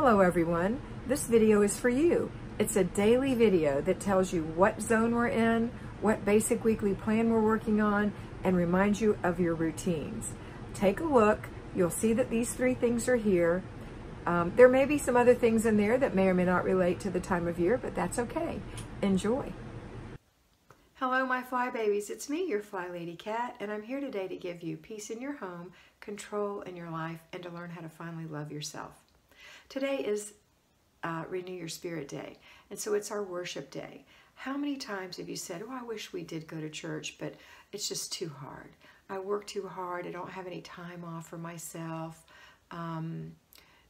Hello everyone, this video is for you. It's a daily video that tells you what zone we're in, what basic weekly plan we're working on, and reminds you of your routines. Take a look, you'll see that these three things are here. Um, there may be some other things in there that may or may not relate to the time of year, but that's okay. Enjoy. Hello, my fly babies. It's me, your fly lady Kat, and I'm here today to give you peace in your home, control in your life, and to learn how to finally love yourself. Today is uh, Renew Your Spirit Day, and so it's our worship day. How many times have you said, Oh, I wish we did go to church, but it's just too hard? I work too hard. I don't have any time off for myself. Um,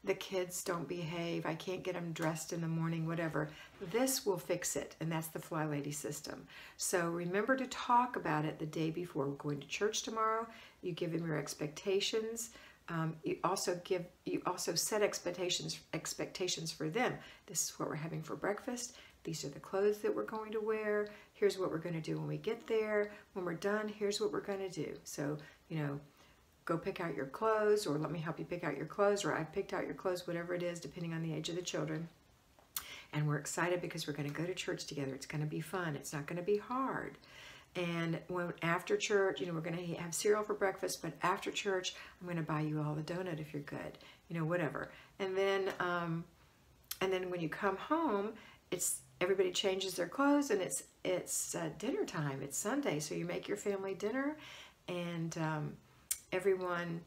the kids don't behave. I can't get them dressed in the morning, whatever. This will fix it, and that's the Fly Lady system. So remember to talk about it the day before. We're going to church tomorrow. You give them your expectations. Um, you also give you also set expectations expectations for them. This is what we're having for breakfast. These are the clothes that we're going to wear. Here's what we're going to do when we get there. When we're done, here's what we're going to do. So, you know, go pick out your clothes or let me help you pick out your clothes or I've picked out your clothes, whatever it is, depending on the age of the children. And we're excited because we're going to go to church together. It's going to be fun. It's not going to be hard. And when after church, you know, we're going to have cereal for breakfast, but after church, I'm going to buy you all the donut if you're good, you know, whatever. And then, um, and then when you come home, it's everybody changes their clothes and it's it's uh, dinner time. It's Sunday, so you make your family dinner, and um, everyone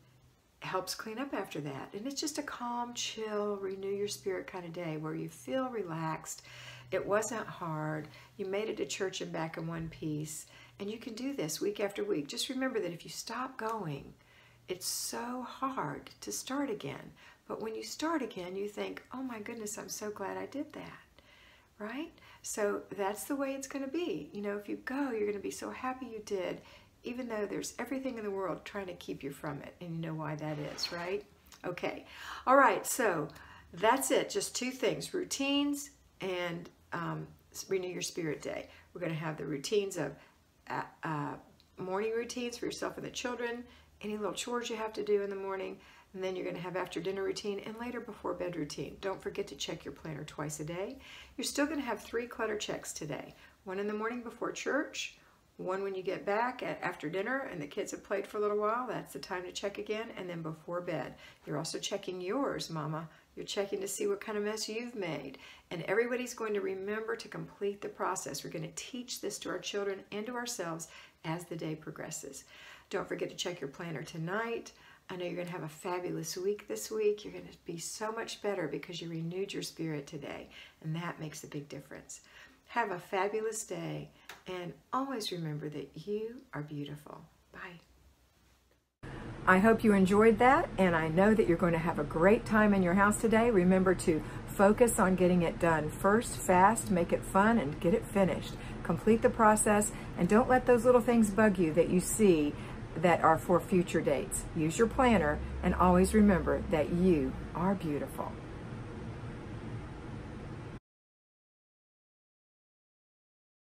helps clean up after that. And it's just a calm, chill, renew your spirit kind of day where you feel relaxed it wasn't hard. You made it to church and back in one piece. And you can do this week after week. Just remember that if you stop going, it's so hard to start again. But when you start again, you think, oh my goodness, I'm so glad I did that. Right? So that's the way it's going to be. You know, if you go, you're going to be so happy you did, even though there's everything in the world trying to keep you from it. And you know why that is, right? Okay. All right. So that's it. Just two things routines and um, Renew Your Spirit Day. We're going to have the routines of uh, uh, morning routines for yourself and the children, any little chores you have to do in the morning, and then you're going to have after dinner routine and later before bed routine. Don't forget to check your planner twice a day. You're still going to have three clutter checks today. One in the morning before church, one when you get back at, after dinner and the kids have played for a little while, that's the time to check again, and then before bed. You're also checking yours, Mama. You're checking to see what kind of mess you've made. And everybody's going to remember to complete the process. We're going to teach this to our children and to ourselves as the day progresses. Don't forget to check your planner tonight. I know you're going to have a fabulous week this week. You're going to be so much better because you renewed your spirit today, and that makes a big difference. Have a fabulous day, and always remember that you are beautiful. Bye. I hope you enjoyed that, and I know that you're going to have a great time in your house today. Remember to focus on getting it done first, fast, make it fun, and get it finished. Complete the process, and don't let those little things bug you that you see that are for future dates. Use your planner, and always remember that you are beautiful.